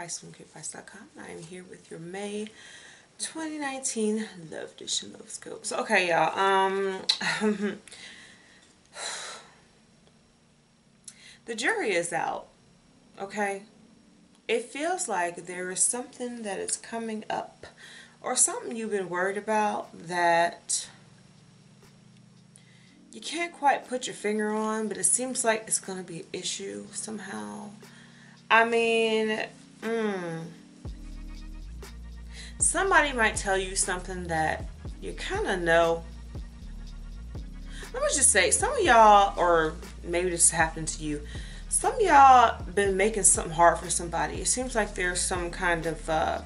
Pisces from KayPisces.com. I am here with your May 2019 Love and Love Scope. Okay, y'all. Um, the jury is out. Okay? It feels like there is something that is coming up or something you've been worried about that you can't quite put your finger on, but it seems like it's going to be an issue somehow. I mean, mm, somebody might tell you something that you kind of know. Let me just say, some of y'all, or maybe this happened to you, some of y'all been making something hard for somebody. It seems like there's some kind of uh,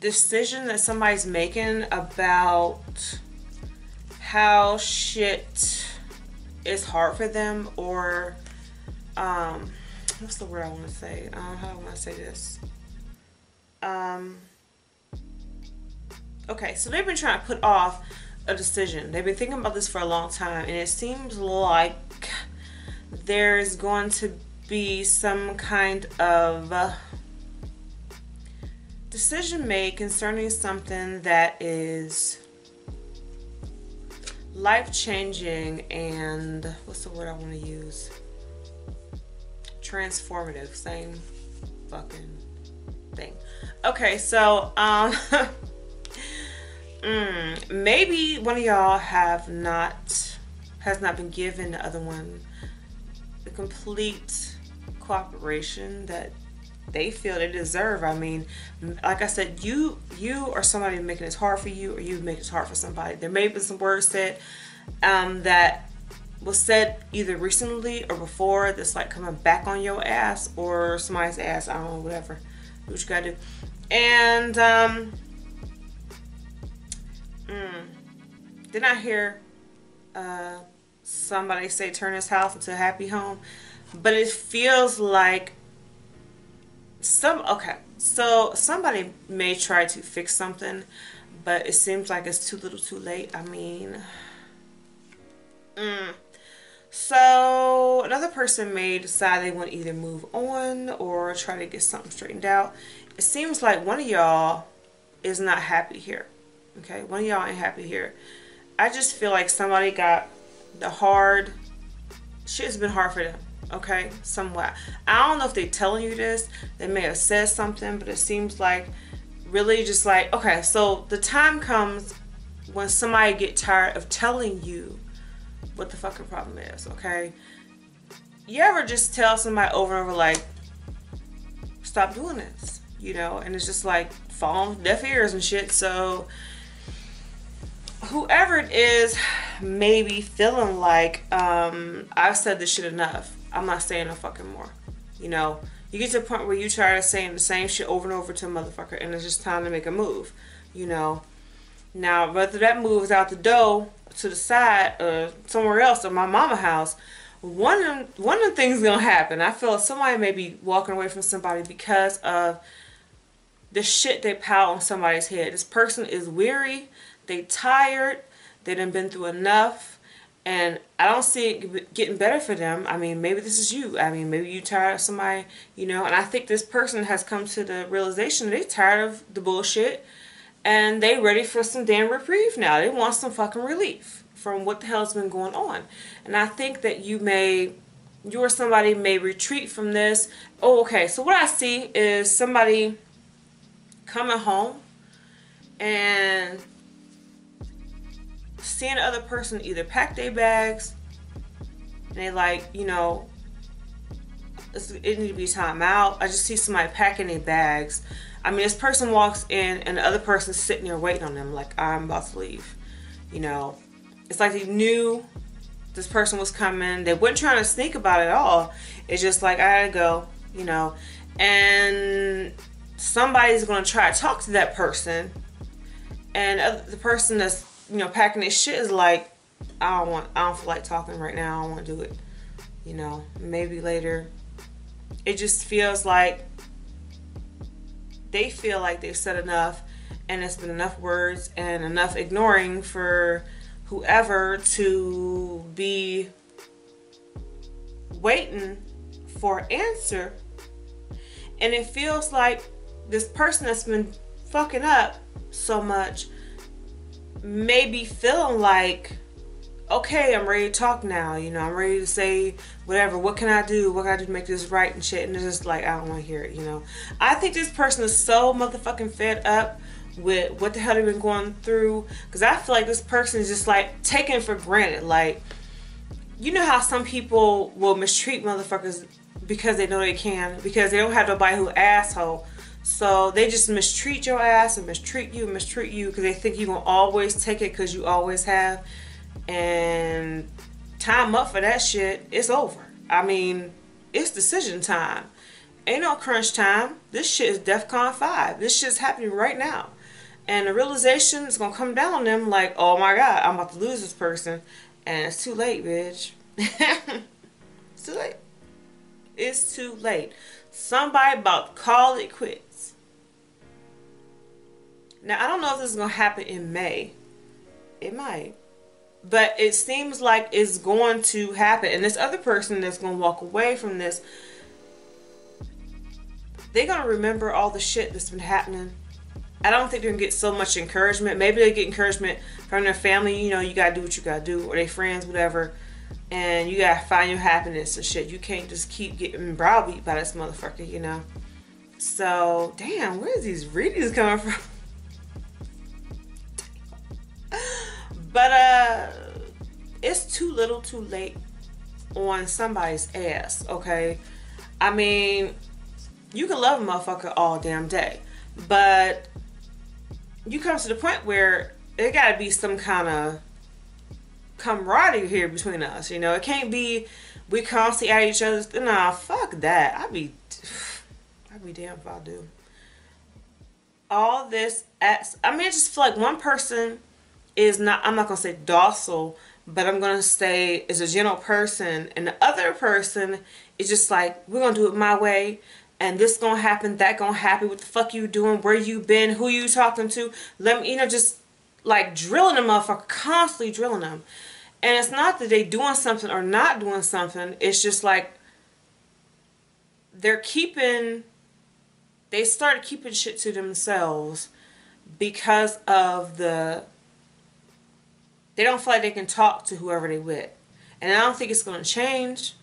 decision that somebody's making about how shit is hard for them or um what's the word I want to say? Um, how do I want to say this? Um okay, so they've been trying to put off a decision. They've been thinking about this for a long time and it seems like there's going to be some kind of decision made concerning something that is life changing and what's the word I want to use? Transformative, same fucking thing. Okay, so um mm, maybe one of y'all have not has not been given the other one the complete cooperation that they feel they deserve. I mean, like I said, you you or somebody making it hard for you, or you make it hard for somebody. There may have been some words said um, that was said either recently or before that's like coming back on your ass or somebody's ass. I don't know, whatever. Do what you gotta do. And um, mm, did I hear uh, somebody say turn his house into a happy home? But it feels like some okay so somebody may try to fix something but it seems like it's too little too late i mean mm. So another person may decide they want to either move on or try to get something straightened out. It seems like one of y'all is not happy here okay? One of y'all ain't happy here. I just feel like somebody got the hard shit's been hard for them okay? Somewhat. I don't know if they're telling you this. They may have said something but it seems like really just like okay so the time comes when somebody get tired of telling you what the fucking problem is okay you ever just tell somebody over and over like stop doing this you know and it's just like falling deaf ears and shit so whoever it is maybe feeling like um, I've said this shit enough. I'm not saying no fucking more. You know, you get to a point where you try to saying the same shit over and over to a motherfucker, and it's just time to make a move. You know, now whether that move is out the door to the side or somewhere else or my mama house, one of one of the things gonna happen. I feel somebody may be walking away from somebody because of the shit they pile on somebody's head. This person is weary, they tired, they done been through enough and I don't see it getting better for them. I mean, maybe this is you. I mean, maybe you tired of somebody, you know, and I think this person has come to the realization they tired of the bullshit and they ready for some damn reprieve now. They want some fucking relief from what the hell's been going on. And I think that you may, you or somebody may retreat from this. Oh, okay. So what I see is somebody coming home and seeing the other person either pack their bags and they like, you know, it need to be time out. I just see somebody packing their bags. I mean, this person walks in and the other person's sitting there waiting on them like, I'm about to leave. You know, it's like they knew this person was coming. They weren't trying to sneak about it at all. It's just like, I gotta go, you know. And somebody's gonna try to talk to that person. And the person that's you know, packing this shit is like, I don't want, I don't feel like talking right now. I don't want to do it. You know, maybe later. It just feels like they feel like they've said enough and it's been enough words and enough ignoring for whoever to be waiting for answer. And it feels like this person that's been fucking up so much may be feeling like okay, I'm ready to talk now. You know, I'm ready to say whatever. What can I do? What can I do to make this right and shit? And it's just like, I don't want to hear it, you know. I think this person is so motherfucking fed up with what the hell they've been going through. Because I feel like this person is just like taken for granted. Like, you know how some people will mistreat motherfuckers because they know they can, because they don't have nobody who asshole. So they just mistreat your ass and mistreat you and mistreat you because they think you're going to always take it because you always have and time up for that shit, it's over. I mean, it's decision time. Ain't no crunch time. This shit is DEFCON 5. This shit's happening right now. And the realization is going to come down on them like, oh my God, I'm about to lose this person. And it's too late, bitch. it's too late. It's too late. Somebody about to call it quits. Now, I don't know if this is going to happen in May. It might but it seems like it's going to happen. And this other person that's going to walk away from this they're going to remember all the shit that's been happening. I don't think they're going to get so much encouragement. Maybe they get encouragement from their family you know you got to do what you got to do or their friends whatever. And you got to find your happiness and shit. You can't just keep getting browbeat by this motherfucker you know? So damn where's these readings coming from But uh it's too little too late on somebody's ass, okay? I mean, you can love a motherfucker all damn day, but you come to the point where it gotta be some kind of camaraderie here between us. You know, it can't be we constantly at each other's. Nah, fuck that. I'd be, I'd be damn if I do. All this at, I mean, I just feel like one person is not, I'm not going to say docile, but I'm going to say is a gentle person. And the other person is just like, we're going to do it my way. And this going to happen, that going to happen. What the fuck you doing? Where you been? Who you talking to? Let me, you know, just like drilling them motherfucker, constantly drilling them. And it's not that they doing something or not doing something. It's just like they're keeping, they started keeping shit to themselves because of the they don't feel like they can talk to whoever they with. And I don't think it's going to change.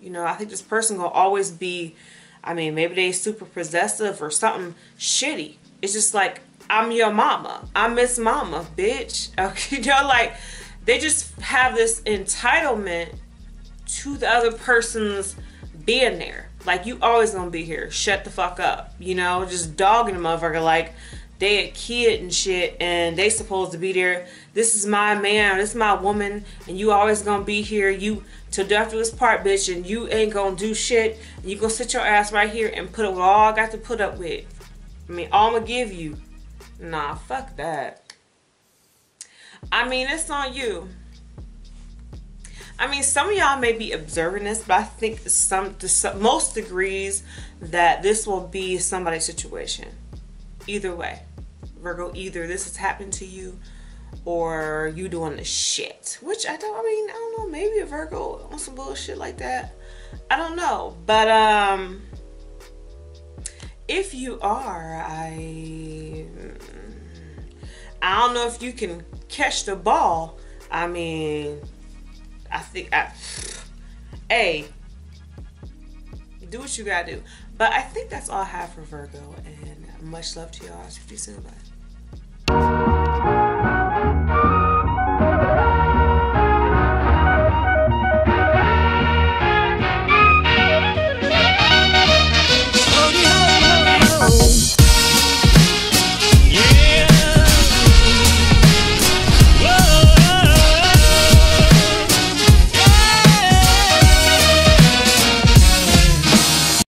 You know, I think this person going to always be, I mean, maybe they super possessive or something shitty. It's just like, I'm your mama. I'm Miss Mama, bitch. Okay, you know, like, they just have this entitlement to the other person's being there. Like, you always gonna be here. Shut the fuck up. You know, just dogging the motherfucker like, they a kid and shit and they supposed to be there. This is my man this is my woman and you always gonna be here. You till death do us part bitch and you ain't gonna do shit. You gonna sit your ass right here and put up with all i got to put up with. I mean all i'm gonna give you. Nah fuck that. I mean it's on you. I mean, some of y'all may be observing this, but I think some, to some most degrees that this will be somebody's situation. Either way. Virgo, either this has happened to you or you doing the shit. Which I don't I mean, I don't know, maybe a Virgo on some bullshit like that. I don't know. But um if you are, I I don't know if you can catch the ball. I mean, I think I A do what you gotta do. But I think that's all I have for Virgo and much love to y'all. I'll see you soon. Bye.